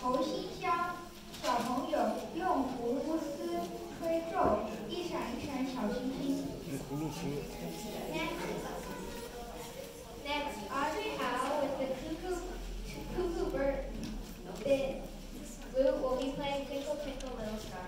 侯西郊，小朋友用葫芦丝吹奏一闪一闪小星星。葫芦丝。Next, next, Audrey Hou with the cuckoo, cucurbit. Then blue will be playing Twinkle, Twinkle, Little Star.